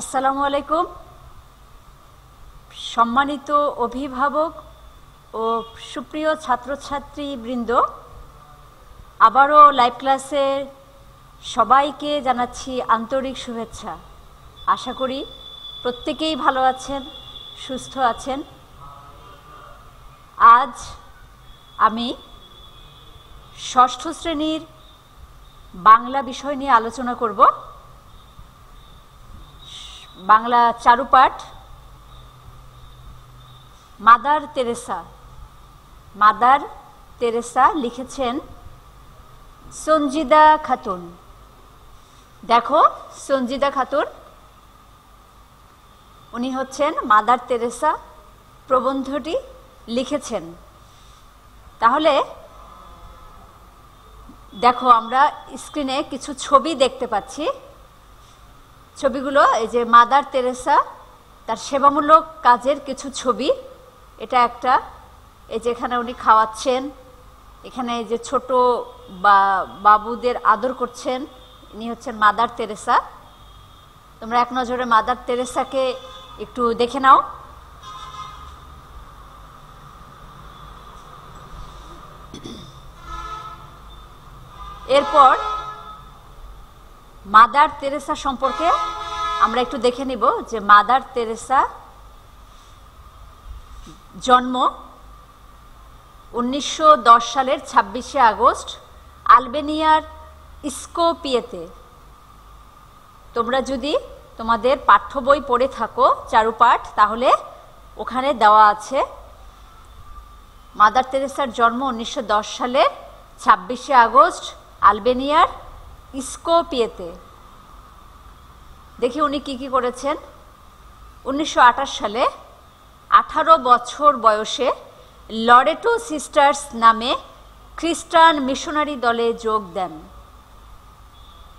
আসসালামু আলাইকুম। সম্মানিত অভিভাবক ও সুপ্রিয় ছাত্রছাত্রী বৃন্দ, আবারও লাইভ ক্লাসে সবাইকে জানাচ্ছি আন্তরিক শুভেচ্ছা। আশা করি প্রত্যেকেই ভালো আছেন, সুস্থ আছেন। আজ আমি ষষ্ঠ শ্রেণির বাংলা বিষয় নিয়ে আলোচনা করব। Bangla Charupath, Mother Teresa Mother Teresa লিখেছেন সঞ্জিদা খাতুন। দেখো, সঞ্জিদা খাতুন, উনি হচ্ছেন মাদার তেরেসা প্রবন্ধটি লিখেছেন। তাহলে দেখো, আমরা স্ক্রিনে কিছু ছবি দেখতে পাচ্ছি। ছবিগুলো, এই যে মাদার তেরেসা তার সেবামূলক কাজের কিছু ছবি। এটা একটা, এই যে এখানে উনি খাওয়াচ্ছেন, এখানে এই যে ছোট বা, বাবুদের আদর করছেন, ইনি হচ্ছেন মাদার তেরেসা তোমরা এক নজরে মাদার তেরেসাকে একটু দেখে নাও। এরপর মাদার তেরেসা সম্পর্কে আমরা একটু দেখে নিব যে মাদার তেরেসা জন্ম উনিশশো দশ সালের ছাব্বিশে আগস্ট আলবেনিয়ার স্কোপিয়েতে তোমরা যদি তোমাদের পাঠ্য বই পড়ে থাকো, চারুপাঠ, তাহলে ওখানে দেওয়া আছে মাদার তেরেসার জন্ম উনিশশো দশ সালের ছাব্বিশে আগস্ট আলবেনিয়ার স্কোপিয়েতে দেখি উনি কি কি করেছেন। উনিশশো আঠাশ সালে আঠারো বছর বয়সে লরেটো সিস্টার্স নামে খ্রিস্টান মিশনারি দলে যোগ দেন।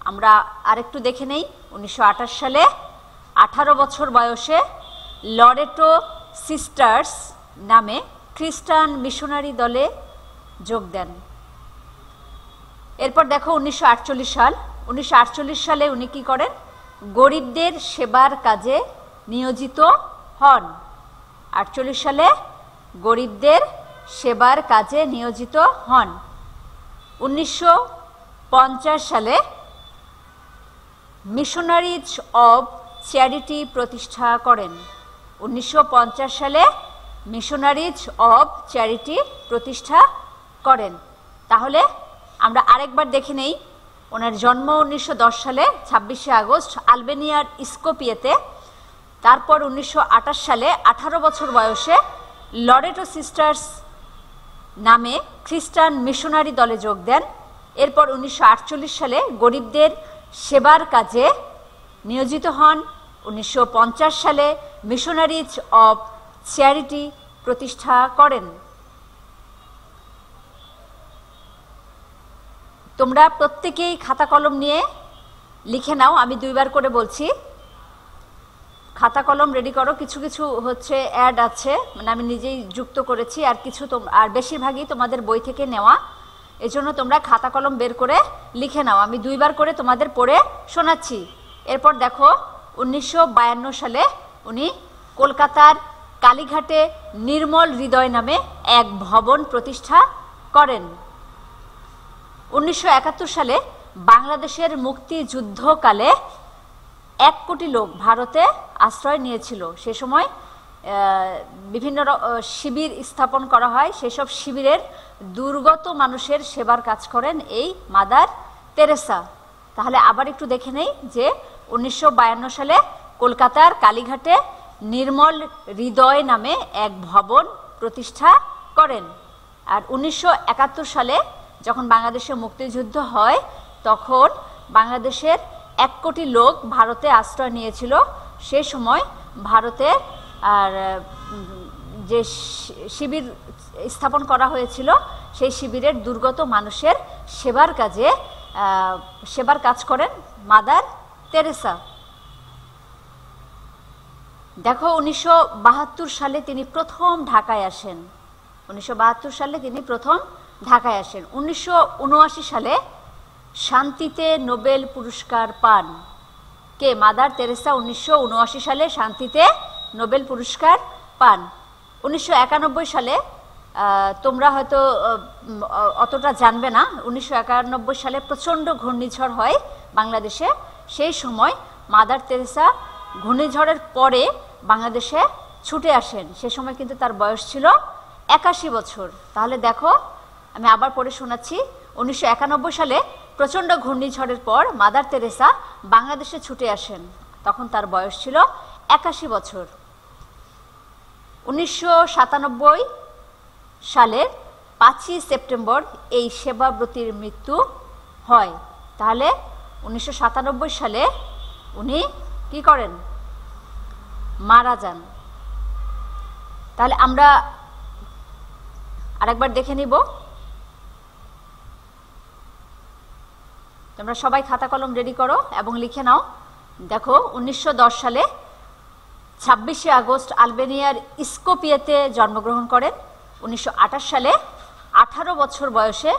আমরা আরেকটু দেখে নেই, উনিশশো আঠাশ সালে আঠারো বছর বয়সে লরেটো সিস্টার্স নামে খ্রিস্টান মিশনারি দলে যোগ দেন। এরপর দেখো উনিশশো আটচল্লিশ সাল। উনিশশো আটচল্লিশ সালে উনি কি করেন? গরিবদের সেবার কাজে নিয়োজিত হন। আটচল্লিশ সালে গরিবদের সেবার কাজে নিয়োজিত হন। উনিশশো পঞ্চাশ সালে মিশনারিজ অব চ্যারিটি প্রতিষ্ঠা করেন। উনিশশো পঞ্চাশ সালে মিশনারিজ অব চ্যারিটি প্রতিষ্ঠা করেন। তাহলে আমরা আরেকবার দেখে নেই। ওনার জন্ম উনিশশো দশ সালে, ছাব্বিশে আগস্ট, আলবেনিয়ার স্কোপিয়েতে তারপর উনিশশো আটাশ সালে, আঠারো বছর বয়সে লরেটো সিস্টার্স নামে খ্রিস্টান মিশনারি দলে যোগ দেন। এরপর উনিশশো আটচল্লিশ সালে গরিবদের সেবার কাজে নিয়োজিত হন। উনিশশো পঞ্চাশ সালে মিশনারিজ অব চ্যারিটি প্রতিষ্ঠা করেন। তোমরা প্রত্যেকেই খাতা কলম নিয়ে লিখে নাও, আমি দুইবার করে বলছি। খাতা কলম রেডি করো, কিছু কিছু হচ্ছে অ্যাড আছে মানে আমি নিজেই যুক্ত করেছি, আর কিছু আর বেশিরভাগই তোমাদের বই থেকে নেওয়া। এজন্য তোমরা খাতা কলম বের করে লিখে নাও, আমি দুইবার করে তোমাদের পড়ে শোনাচ্ছি। এরপর দেখো, উনিশশো বায়ান্ন সালে উনি কলকাতার কালীঘাটে নির্মল হৃদয় নামে এক ভবন প্রতিষ্ঠা করেন। উনিশশো একাত্তর সালে বাংলাদেশের মুক্তিযুদ্ধকালে এক কোটি লোক ভারতে আশ্রয় নিয়েছিল। সে সময় বিভিন্ন শিবির স্থাপন করা হয়। সেসব শিবিরের দুর্গত মানুষের সেবার কাজ করেন এই মাদার তেরেসা। তাহলে আবার একটু দেখে নেই যে উনিশশো বায়ান্ন সালে কলকাতার কালীঘাটে নির্মল হৃদয় নামে এক ভবন প্রতিষ্ঠা করেন। আর উনিশশো একাত্তর সালে যখন বাংলাদেশে মুক্তিযুদ্ধ হয়, তখন বাংলাদেশের এক কোটি লোক ভারতে আশ্রয় নিয়েছিল। সে সময় ভারতে আর যে শিবির স্থাপন করা হয়েছিল, সেই শিবিরের দুর্গত মানুষের সেবার কাজে সেবার কাজ করেন মাদার তেরেসা। দেখো, উনিশশো বাহাত্তর সালে তিনি প্রথম ঢাকায় আসেন। উনিশশো বাহাত্তর সালে তিনি প্রথম ঢাকায় আসেন। উনিশশো উনআশি সালে শান্তিতে নোবেল পুরস্কার পান কে? মাদার তেরেসা উনিশশো সালে শান্তিতে নোবেল পুরস্কার পান। উনিশশো একানব্বই সালে তোমরা হয়তো অতটা জানবে না, উনিশশো একানব্বই সালে প্রচণ্ড ঘূর্ণিঝড় হয় বাংলাদেশে। সেই সময় মাদার তেরেসা ঘূর্ণিঝড়ের পরে বাংলাদেশে ছুটে আসেন। সে সময় কিন্তু তার বয়স ছিল একাশি বছর। তাহলে দেখো আমি আবার পড়ে শোনাচ্ছি। উনিশশো একানব্বই সালে প্রচণ্ড ঘূর্ণিঝড়ের পর মাদার তেরেসা বাংলাদেশে ছুটে আসেন। তখন তার বয়স ছিল একাশি বছর। উনিশশো সালের পাঁচই সেপ্টেম্বর এই সেবাব্রতীর মৃত্যু হয়। তাহলে উনিশশো সাতানব্বই সালে উনি কি করেন? মারা যান। তাহলে আমরা আরেকবার দেখে নিব। তোমরা সবাই খাতা কলম রেডি করো এবং লিখে নাও। দেখো, উনিশশো দশ সালে ছাব্বিশে আগস্ট আলবেনিয়ার ইস্কোপিয়াতে জন্মগ্রহণ করেন। উনিশশো আঠাশ সালে আঠারো বছর বয়সে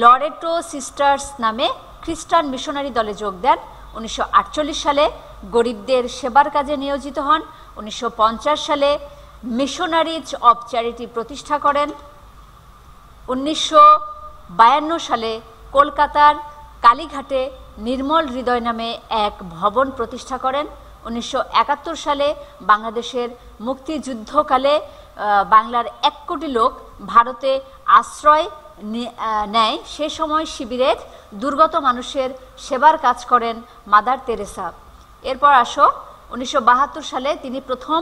লরেটো সিস্টার্স নামে খ্রিস্টান মিশনারি দলে যোগ দেন। উনিশশো আটচল্লিশ সালে গরিবদের সেবার কাজে নিয়োজিত হন। উনিশশো পঞ্চাশ সালে মিশনারিজ অব চ্যারিটি প্রতিষ্ঠা করেন। উনিশশো বায়ান্ন সালে কলকাতার কালীঘাটে নির্মল হৃদয় নামে এক ভবন প্রতিষ্ঠা করেন। উনিশশো একাত্তর সালে বাংলাদেশের মুক্তিযুদ্ধকালে বাংলার এক কোটি লোক ভারতে আশ্রয় নেয়। সে সময় শিবিরের দুর্গত মানুষের সেবার কাজ করেন মাদার তেরেসা। এরপর আসো, উনিশশো বাহাত্তর সালে তিনি প্রথম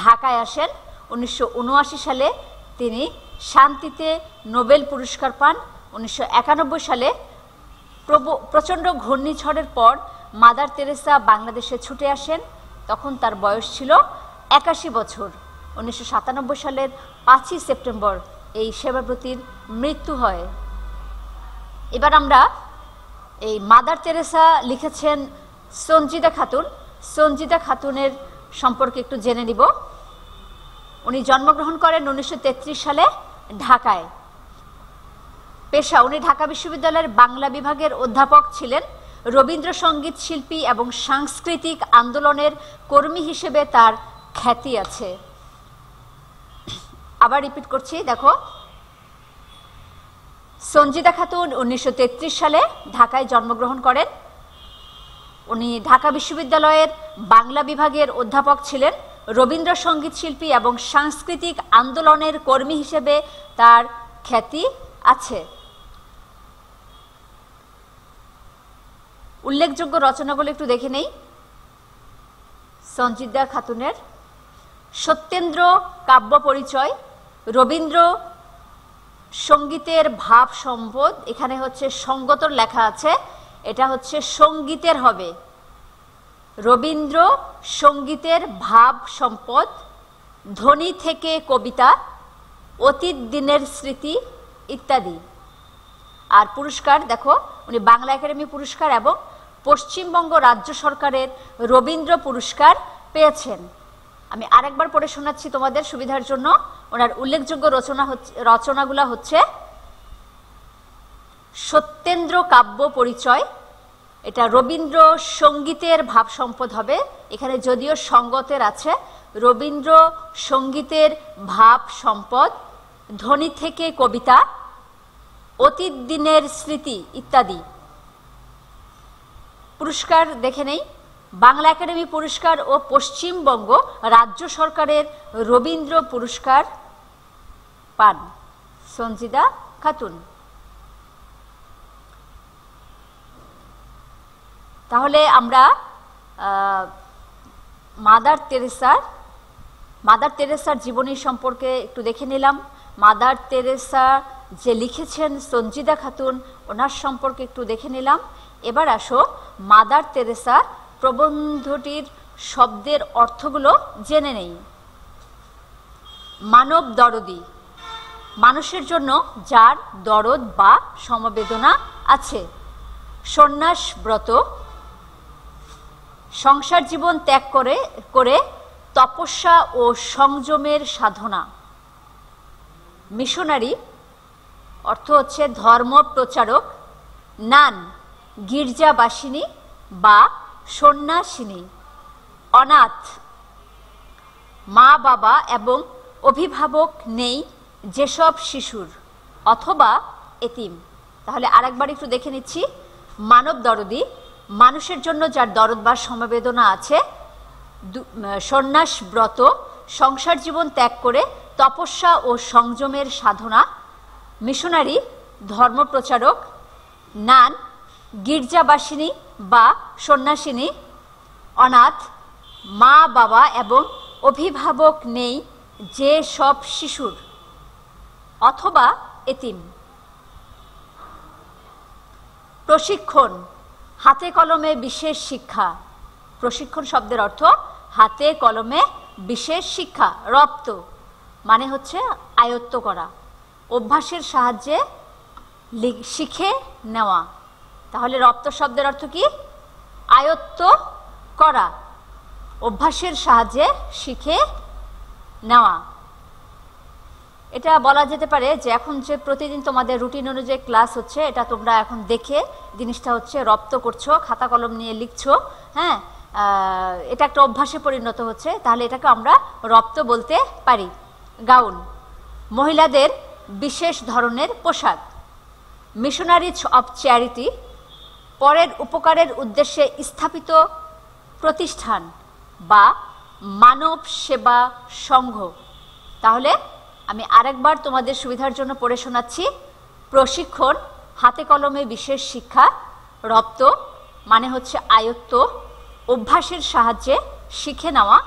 ঢাকায় আসেন। উনিশশো উনআশি সালে তিনি শান্তিতে নোবেল পুরস্কার পান। উনিশশো একানব্বই সালে প্রচণ্ড ঘূর্ণিঝড়ের পর মাদার তেরেসা বাংলাদেশে ছুটে আসেন। তখন তার বয়স ছিল একাশি বছর। উনিশশো সাতানব্বই সালের পাঁচই সেপ্টেম্বর এই সেবাব্রতীর মৃত্যু হয়। এবার আমরা এই মাদার তেরেসা লিখেছেন সঞ্জিদা খাতুন। সঞ্জিদা খাতুনের সম্পর্কে একটু জেনে নিব। উনি জন্মগ্রহণ করেন উনিশশো তেত্রিশ সালে ঢাকায়। পেশা। উনি ঢাকা বিশ্ববিদ্যালয়ের বাংলা বিভাগের অধ্যাপক ছিলেন। রবীন্দ্রসঙ্গীত শিল্পী এবং সাংস্কৃতিক আন্দোলনের কর্মী হিসেবে তার খ্যাতি আছে। আবার রিপিট করছি, দেখো। সঞ্জিদা খাতুন উনিশশো তেত্রিশ সালে ঢাকায় জন্মগ্রহণ করেন। উনি ঢাকা বিশ্ববিদ্যালয়ের বাংলা বিভাগের অধ্যাপক ছিলেন। রবীন্দ্রসঙ্গীত শিল্পী এবং সাংস্কৃতিক আন্দোলনের কর্মী হিসেবে তার খ্যাতি আছে। উল্লেখযোগ্য রচনাগুলো একটু দেখে নেই। সঞ্জিদা খাতুনের, সত্যেন্দ্র কাব্য পরিচয়, রবীন্দ্র সঙ্গীতের ভাব সম্পদ, এখানে হচ্ছে সঙ্গতর লেখা আছে, এটা হচ্ছে সঙ্গীতের হবে। রবীন্দ্র সঙ্গীতের ভাব সম্পদ, ধ্বনি থেকে কবিতা, অতীত দিনের স্মৃতি ইত্যাদি। আর পুরস্কার, দেখো, উনি বাংলা একাডেমি পুরস্কার এবং পশ্চিমবঙ্গ রাজ্য সরকারের রবীন্দ্র পুরস্কার পেয়েছেন। আমি আরেকবার পড়ে শোনাচ্ছি তোমাদের সুবিধার জন্য। ওনার উল্লেখযোগ্য রচনা হচ্ছে, রচনাগুলো হচ্ছে, সত্যেন্দ্র কাব্য পরিচয়। এটা রবীন্দ্র সঙ্গীতের ভাব সম্পদ হবে। এখানে যদিও সঙ্গতের আছে, রবীন্দ্র সঙ্গীতের ভাব সম্পদ, ধ্বনি থেকে কবিতা, অতীত দিনের স্মৃতি ইত্যাদি। পুরস্কার দেখে নেই। বাংলা একাডেমি পুরস্কার ও পশ্চিমবঙ্গ রাজ্য সরকারের রবীন্দ্র পুরস্কার পান সঞ্জিদা খাতুন। তাহলে আমরা মাদার তেরেসার মাদার তেরেসার জীবনী সম্পর্কে একটু দেখে নিলাম। মাদার তেরেসা যে লিখেছেন সঞ্জিদা খাতুন, ওনার সম্পর্কে একটু দেখে নিলাম। এবার আসো, মাদার তেরেসা প্রবন্ধটির শব্দের অর্থগুলো জেনে নেই। মানব দরদি, মানুষের জন্য যার দরদ বা সমবেদনা আছে। সন্ন্যাস ব্রত, সংসার জীবন ত্যাগ করে করে তপস্যা ও সংযমের সাধনা। মিশনারি, অর্থ হচ্ছে ধর্ম প্রচারক নান। গির্জাবাসিনী বা সন্ন্যাসিনী, অনাথ। মা, বাবা এবং অভিভাবক নেই যেসব শিশুর, অথবা এতিম। তাহলে আরেকবার একটু দেখে নিচ্ছি। মানব দরদি, মানুষের জন্য যার দরদ বা সমবেদনা আছে সন্ন্যাস ব্রত, সংসার জীবন ত্যাগ করে তপস্যা ও সংযমের সাধনা, মিশনারি, ধর্মপ্রচারক, নান গির্জাবাসিনী বা সন্ন্যাসিনী, অনাথ, মা, বাবা এবং অভিভাবক নেই যে সব শিশুর, অথবা এতিম। প্রশিক্ষণ, হাতে কলমে বিশেষ শিক্ষা। প্রশিক্ষণ শব্দের অর্থ হাতে কলমে বিশেষ শিক্ষা, রপ্ত মানে হচ্ছে আয়ত্ত করা, অভ্যাসের সাহায্যে শিখে নেওয়া। তাহলে রপ্ত শব্দের অর্থ কি? আয়ত্ত করা। অভ্যাসের সাহায্যে শিখে নেওয়া। এটা বলা যেতে পারে যে এখন যে প্রতিদিন তোমাদের রুটিন অনুযায়ী ক্লাস হচ্ছে, এটা তোমরা এখন দেখে জিনিসটা হচ্ছে রপ্ত করছ, খাতা কলম নিয়ে লিখছো হ্যাঁ? এটা একটা অভ্যাসে পরিণত হচ্ছে, তাহলে এটাকে আমরা রপ্ত বলতে পারি। গাউন। মহিলাদের বিশেষ ধরনের পোশাক। মিশনারিজ অফ চ্যারিটি পরের উপকারের উদ্দেশ্যে স্থাপিত প্রতিষ্ঠান বা মানব সেবা সংঘ। তাহলে আমি আরেকবার তোমাদের সুবিধার জন্য পড়ে শোনাচ্ছি। প্রশিক্ষণ, হাতে কলমে বিশেষ শিক্ষা, রপ্ত মানে হচ্ছে আয়ত্ত, অভ্যাসের সাহায্যে শিখে নেওয়া,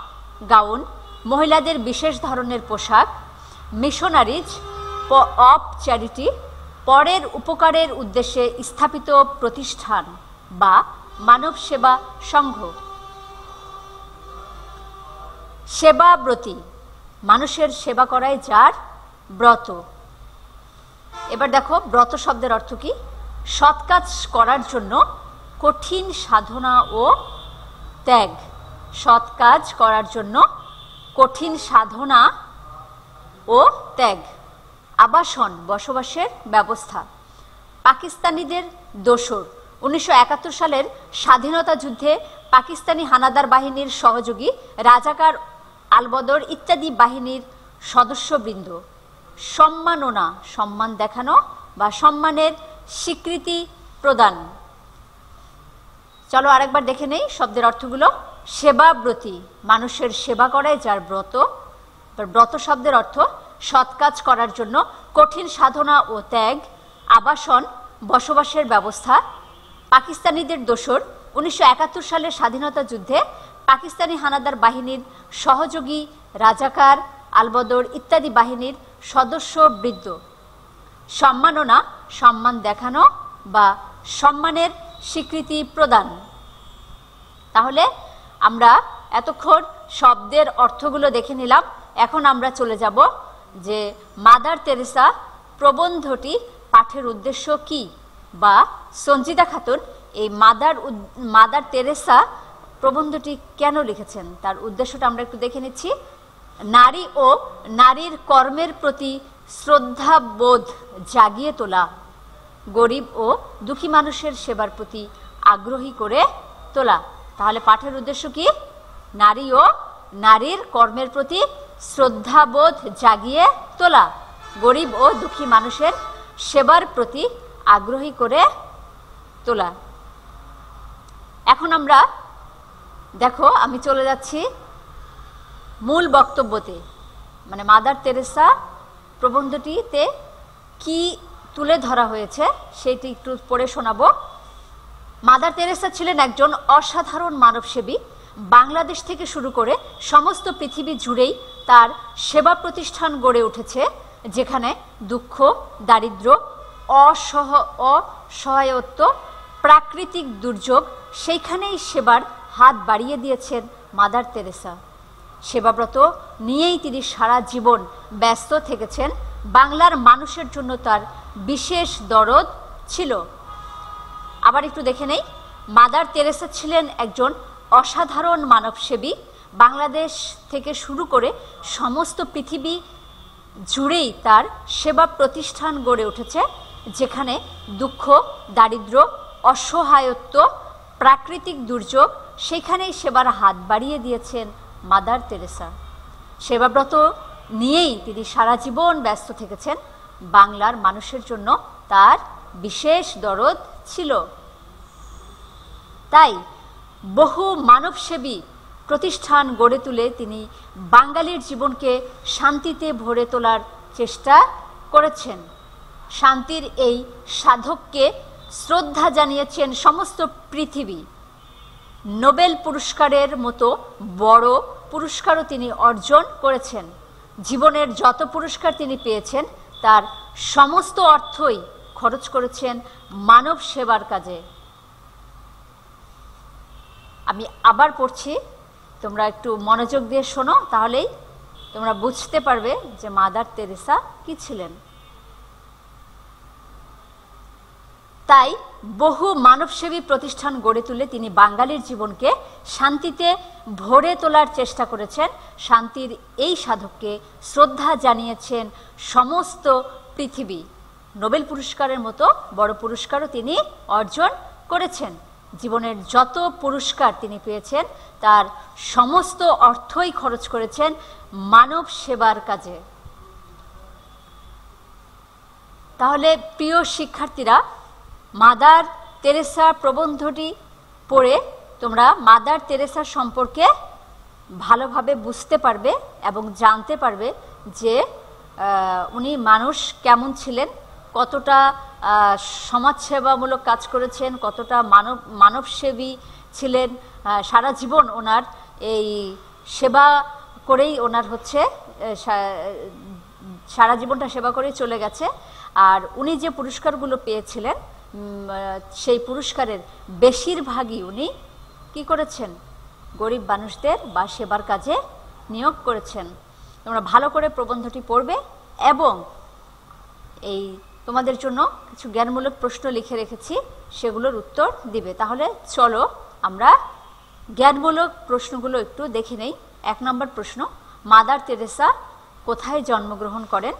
গাউন, মহিলাদের বিশেষ ধরনের পোশাক মিশনারিজ অফ চ্যারিটি পরের উপকারের উদ্দেশ্যে স্থাপিত প্রতিষ্ঠান বা মানব সেবা সংঘ সেবাব্রতী মানুষের সেবা করায় যার ব্রত। এবার দেখো, ব্রত শব্দের অর্থ কি? সৎ কাজ করার জন্য কঠিন সাধনা ও ত্যাগ। সৎ কাজ করার জন্য কঠিন সাধনা ও ত্যাগ। আবাসন বসবাসের ব্যবস্থা। পাকিস্তানিদের দোসর। উনিশশো একাত্তর সালের স্বাধীনতা যুদ্ধে পাকিস্তানি হানাদার বাহিনীর সহযোগী রাজাকার আলবদর ইত্যাদি বাহিনীর সদস্যবৃন্দ। সম্মাননা, সম্মান দেখানো বা সম্মানের স্বীকৃতি প্রদান। চলো আরেকবার দেখে নেই শব্দের অর্থগুলো। সেবাব্রতী। মানুষের সেবা করাই যার ব্রত। ব্রত শব্দের অর্থ সৎ কাজ করার জন্য কঠিন সাধনা ও ত্যাগ, আবাসন, বসবাসের ব্যবস্থা, পাকিস্তানিদের দোসর, উনিশশো একাত্তর সালের স্বাধীনতা যুদ্ধে পাকিস্তানি হানাদার বাহিনীর সহযোগী, রাজাকার, আলবদর ইত্যাদি বাহিনীর সদস্য বৃদ্ধ। সম্মাননা, সম্মান দেখানো বা সম্মানের স্বীকৃতি প্রদান। তাহলে আমরা এতক্ষণ শব্দের অর্থগুলো দেখে নিলাম, এখন আমরা চলে যাব যে মাদার তেরেসা প্রবন্ধটি পাঠের উদ্দেশ্য কি? বা সঞ্জিদা খাতুন এই মাদার মাদার তেরেসা প্রবন্ধটি কেন লিখেছেন? তার উদ্দেশ্যটা আমরা একটু দেখে নিচ্ছি। নারী ও নারীর কর্মের প্রতি শ্রদ্ধাবোধ জাগিয়ে তোলা, গরিব ও দুঃখী মানুষের সেবার প্রতি আগ্রহী করে তোলা। তাহলে পাঠের উদ্দেশ্য কি? নারী ও নারীর কর্মের প্রতি শ্রদ্ধাবোধ জাগিয়ে তোলা। গরিব ও দুঃখী মানুষের সেবার প্রতি আগ্রহী করে তোলা। এখন আমরা, দেখো, আমি চলে যাচ্ছি মূল বক্তব্যতে। মানে মাদার তেরেসা প্রবন্ধটিতে কি তুলে ধরা হয়েছে সেটি একটু পড়ে শোনাবো। মাদার তেরেসা ছিলেন একজন অসাধারণ মানবসেবী। বাংলাদেশ থেকে শুরু করে সমস্ত পৃথিবী জুড়েই তার সেবা প্রতিষ্ঠান গড়ে উঠেছে, যেখানে দুঃখ, দারিদ্র, অসহ, অসহায়ত্ব, প্রাকৃতিক দুর্যোগ, সেইখানেই সেবার হাত বাড়িয়ে দিয়েছেন মাদার তেরেসা। সেবাব্রত নিয়েই তিনি সারা জীবন ব্যস্ত থেকেছেন, বাংলার মানুষের জন্য তার বিশেষ দরদ ছিল। আবার একটু দেখে নেই, মাদার তেরেসা ছিলেন একজন অসাধারণ মানবসেবী বাংলাদেশ থেকে শুরু করে সমস্ত পৃথিবী জুড়েই তার সেবা প্রতিষ্ঠান গড়ে উঠেছে, যেখানে দুঃখ দারিদ্র অসহায়ত্ব, প্রাকৃতিক দুর্যোগ সেখানেই সেবার হাত বাড়িয়ে দিয়েছেন মাদার তেরেসা সেবাব্রত নিয়েই তিনি সারা জীবন ব্যস্ত থেকেছেন। বাংলার মানুষের জন্য তার বিশেষ দরদ ছিল। তাই বহু মানবসেবী প্রতিষ্ঠান গড়ে তুলে তিনি বাঙালির জীবনকে শান্তিতে ভরে তোলার চেষ্টা করেছেন। শান্তির এই সাধককে শ্রদ্ধা জানিয়েছেন সমস্ত পৃথিবী। নোবেল পুরস্কারের মতো বড় পুরস্কারও তিনি অর্জন করেছেন। জীবনের যত পুরস্কার তিনি পেয়েছেন, তার সমস্ত অর্থই খরচ করেছেন মানব সেবার কাজে। আমি আবার পড়ছি তোমরা একটু মনোযোগ দিয়ে শোনো, তাহলেই তোমরা বুঝতে পারবে যে মাদার তেরেসা কি ছিলেন। তাই বহু মানবসেবী প্রতিষ্ঠান গড়ে তুলে তিনি বাঙালির জীবনকে শান্তিতে ভরে তোলার চেষ্টা করেছেন। শান্তির এই সাধককে শ্রদ্ধা জানিয়েছেন সমস্ত পৃথিবী। নোবেল পুরস্কারের মতো বড় পুরস্কারও তিনি অর্জন করেছেন। জীবনের যত পুরস্কার তিনি পেয়েছেন, তার সমস্ত অর্থই খরচ করেছেন মানব সেবার কাজে। তাহলে প্রিয় শিক্ষার্থীরা, মাদার তেরেসা প্রবন্ধটি পড়ে তোমরা মাদার তেরেসা সম্পর্কে ভালোভাবে বুঝতে পারবে এবং জানতে পারবে যে উনি মানুষ কেমন ছিলেন কতটা সমাজসেবামূলক কাজ করেছেন, কতটা মানব, মানবসেবী ছিলেন সারা জীবন ওনার এই সেবা করেই ওনার হচ্ছে সারা জীবনটা সেবা করেই চলে গেছে। আর উনি যে পুরস্কারগুলো পেয়েছিলেন সেই পুরস্কারের বেশিরভাগই উনি কি করেছেন? গরিব মানুষদের বা সেবার কাজে নিয়োগ করেছেন। তোমরা ভালো করে প্রবন্ধটি পড়বে এবং এই তোমাদের জন্য কিছু জ্ঞানমূলক প্রশ্ন লিখে রেখেছি, সেগুলোর উত্তর দিবে। তাহলে চলো আমরা জ্ঞানমূলক প্রশ্নগুলো একটু দেখে নেই। এক নম্বর প্রশ্ন, মাদার তেরেসা কোথায় জন্মগ্রহণ করেন?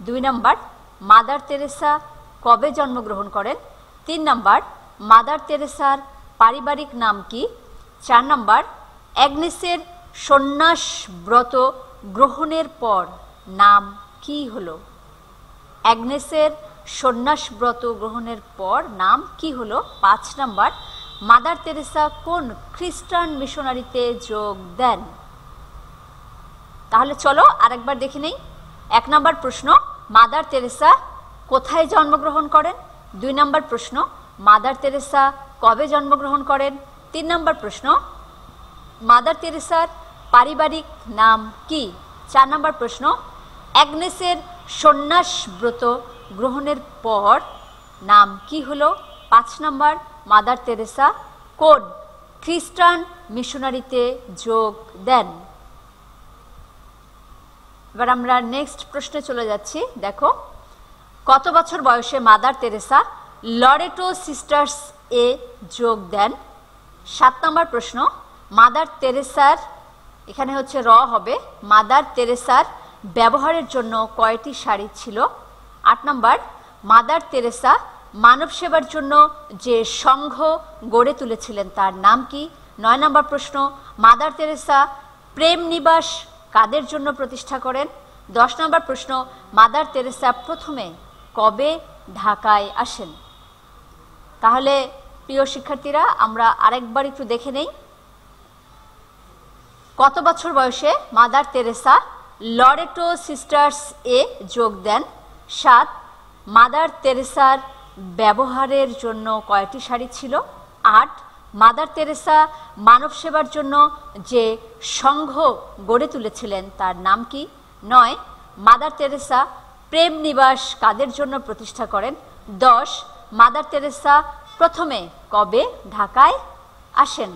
দুই নম্বর, মাদার তেরেসা কবে জন্মগ্রহণ করেন? তিন নম্বর, মাদার তেরেসার পারিবারিক নাম কি? চার নম্বর, অ্যাগনেসের সন্ন্যাস ব্রত গ্রহণের পর নাম কি হলো? অ্যাগনেসের সন্ন্যাস ব্রত গ্রহণের পর নাম কি হলো? পাঁচ নম্বর, মাদার তেরেসা কোন খ্রিস্টান মিশনারিতে যোগ দেন? তাহলে চলো আরেকবার দেখে নেই। এক নম্বর প্রশ্ন, মাদার তেরেসা কোথায় জন্মগ্রহণ করেন? দুই নম্বর প্রশ্ন, মাদার তেরেসা কবে জন্মগ্রহণ করেন? তিন নম্বর প্রশ্ন, মাদার তেরেসার পারিবারিক নাম কি? চার নম্বর প্রশ্ন, অ্যাগনেসের সন্ন্যাস ব্রত গ্রহণের পর নাম কি হলো? পাঁচ নম্বর, মাদার তেরেসা কোন খ্রিস্টান মিশনারিতে যোগ দেন? এবার আমরা নেক্সট প্রশ্নে চলে যাচ্ছি। দেখো, কত বছর বয়সে মাদার তেরেসা লরেটো সিস্টার্স এ যোগ দেন? সাত নম্বর প্রশ্ন, মাদার তেরেসার এখানে হচ্ছে র হবে, মাদার তেরেসার ব্যবহারের জন্য কয়টি শাড়ি ছিল? আট নম্বর, মাদার তেরেসা মানব সেবার জন্য যে সংঘ গড়ে তুলেছিলেন তার নাম কি? নয় নম্বর প্রশ্ন, মাদার তেরেসা প্রেম নিবাস কাদের জন্য প্রতিষ্ঠা করেন? দশ নম্বর প্রশ্ন, মাদার তেরেসা প্রথমে কবে ঢাকায় আসেন? তাহলে প্রিয় শিক্ষার্থীরা, আমরা আরেকবার একটু দেখে নেই। কত বছর বয়সে মাদার তেরেসা লরেটো সিস্টার্স এ যোগ দেন। সাত, মাদার তেরেসার ব্যবহারের জন্য কয়টি শাড়ি ছিল? আট, মাদার তেরেসা মানব সেবার জন্য যে সংঘ গড়ে তুলেছিলেন তার নাম কি? নয়, মাদার তেরেসা প্রেম নিবাস কাদের জন্য প্রতিষ্ঠা করেন? দশ, মাদার তেরেসা প্রথমে কবে ঢাকায় আসেন?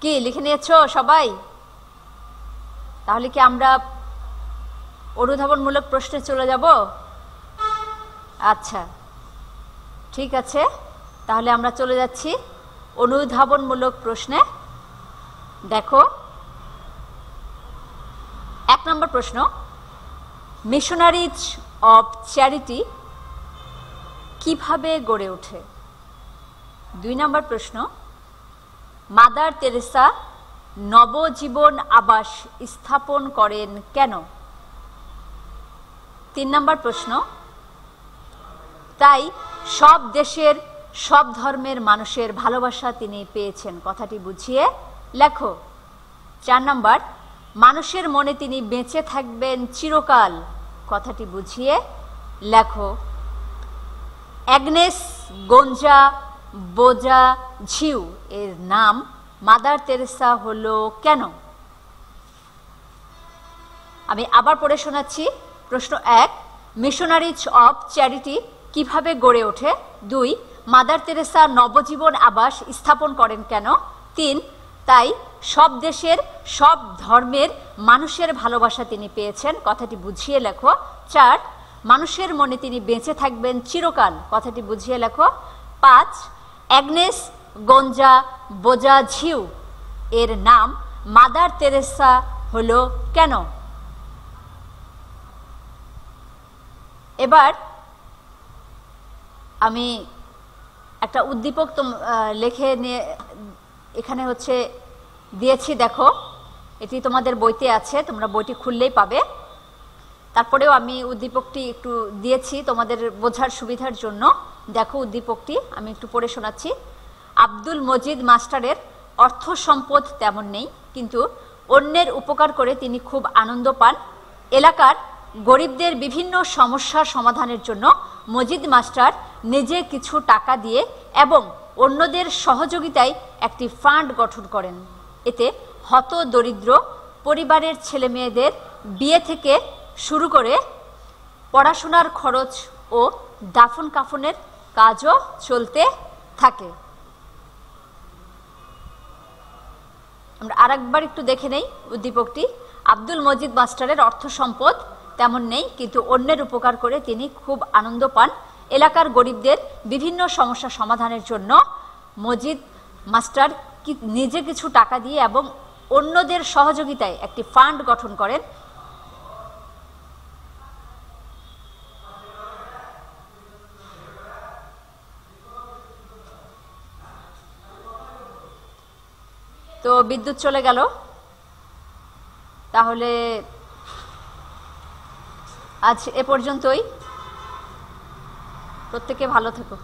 কি লিখে নিয়েছ সবাই? তাহলে কি আমরা অনুধাবনমূলক প্রশ্নে চলে যাব? আচ্ছা ঠিক আছে। তাহলে আমরা চলে যাচ্ছি অনুধাবনমূলক প্রশ্নে। দেখো, এক নম্বর প্রশ্ন। মিশনারিজ অফ চ্যারিটি কীভাবে গড়ে ওঠে? দুই নম্বর প্রশ্ন। মাদার তেরেসা নবজীবন আবাস স্থাপন করেন কেন? তিন নম্বর প্রশ্ন। তাই সব দেশের সব ধর্মের মানুষের ভালোবাসা তিনি পেয়েছেন। কথাটি বুঝিয়ে লেখো। চার নম্বর, মানুষের মনে তিনি বেঁচে থাকবেন চিরকাল। কথাটি বুঝিয়ে লেখো। অ্যাগনেস গঞ্জা বোজা ঝিউ এর নাম মাদার তেরেসা হলো কেন? আমি আবার পড়ে শোনাচ্ছি। প্রশ্ন এক মিশনারিজ অফ চ্যারিটি কীভাবে গড়ে ওঠে? দুই, মাদার তেরেসা নবজীবন আবাস স্থাপন করেন কেন? তিন, তাই সব দেশের, সব ধর্মের মানুষের ভালোবাসা তিনি পেয়েছেন। কথাটি বুঝিয়ে লেখো। চার, মানুষের মনে তিনি বেঁচে থাকবেন চিরকাল। কথাটি বুঝিয়ে লেখো। পাঁচ, অ্যাগনেস গঞ্জা বোজা ঝিউ। এর নাম মাদার তেরেসা হলো কেন? এবার আমি একটা উদ্দীপক লেখে লিখে নিয়ে এখানে হচ্ছে দিয়েছি, দেখো। এটি তোমাদের বইতে আছে, তোমরা বইটি খুললেই পাবে। তারপরেও আমি উদ্দীপকটি একটু দিয়েছি তোমাদের বোঝার সুবিধার জন্য। দেখো উদ্দীপকটি, আমি একটু পড়ে শোনাচ্ছি। আব্দুল মজিদ মাস্টারের অর্থ সম্পদ তেমন নেই, কিন্তু অন্যের উপকার করে তিনি খুব আনন্দ পান। এলাকার গরিবদের বিভিন্ন সমস্যার সমাধানের জন্য মজিদ মাস্টার নিজে কিছু টাকা দিয়ে এবং অন্যদের সহযোগিতায় একটি ফান্ড গঠন করেন। এতে হত দরিদ্র পরিবারের ছেলে মেয়েদের বিয়ে থেকে শুরু করে পড়াশোনার খরচ ও দাফন কাফনের কাজও চলতে থাকে। আমরা আরেকবার একটু দেখে নেই উদ্দীপকটি। আব্দুল মজিদ মাস্টারের অর্থ সম্পদ তেমন নেই, কিন্তু অন্যের উপকার করে তিনি খুব আনন্দ পান। এলাকার গরিবদের বিভিন্ন সমস্যা সমাধানের জন্য মজিদ মাস্টার নিজে কিছু টাকা দিয়ে এবং অন্যদের সহযোগিতায় একটি ফান্ড গঠন করেন। বিদ্যুৎ চলে গেল। তাহলে আজ এ পর্যন্তই। প্রত্যেকে ভালো থেকো।